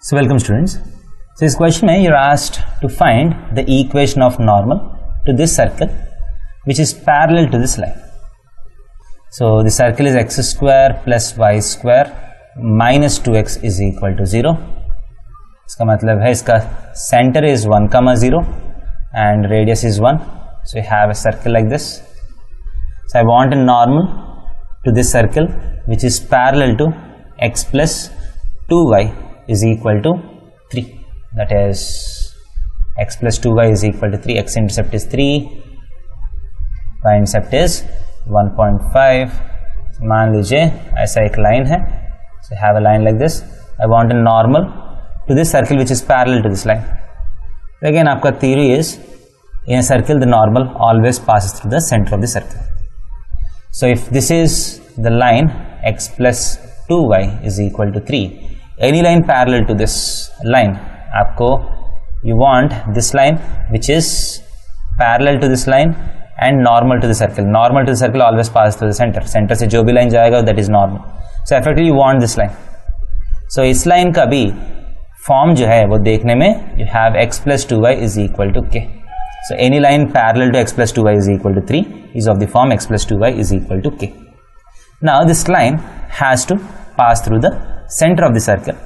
So welcome students. So this question में you're asked to find the equation of normal to this circle which is parallel to this line. So the circle is x square plus y square minus 2x is equal to 0. इसका मतलब है इसका center is 1 comma 0 and radius is 1. So you have a circle like this. So I want a normal to this circle which is parallel to x plus 2y is equal to 3 that is x plus 2y is equal to 3 x intercept is 3 y intercept is 1.5 मान लीजिए ऐसा एक line है so have a line like this I want a normal to this circle which is parallel to this line again आपका theory is in a circle the normal always passes through the center of the circle so if this is the line x plus 2y is equal to 3 any line parallel to this line आपको you want this line which is parallel to this line and normal to the circle normal to the circle always pass through the center center से जो भी line जाएगा that is normal so effectively you want this line so इस line का भी form जो है वो देखने में you have x plus 2y is equal to k so any line parallel to x plus 2y is equal to 3 is of the form x plus 2y is equal to k now this line has to pass through the center of the circle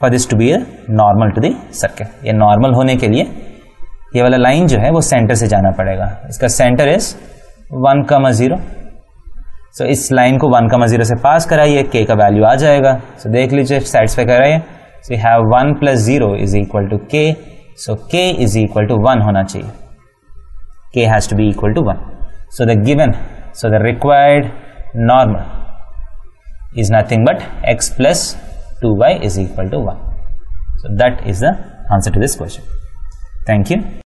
for this to be a normal to the circle. ये normal होने के लिए ये वाला line जो है वो centre से जाना पड़ेगा। इसका centre is one comma zero so इस लाइन को वन कमा ज़ीरो से पास कराइए के का वैल्यू आ जाएगा। सो so, देख लीजिए सेटिस्फाई कराइए। So you have one plus zero is equal to K so K is equal to one होना चाहिए। K has to be equal to one so the given so the required normal is nothing but x plus 2y is equal to 1. So that is the answer to this question. Thank you.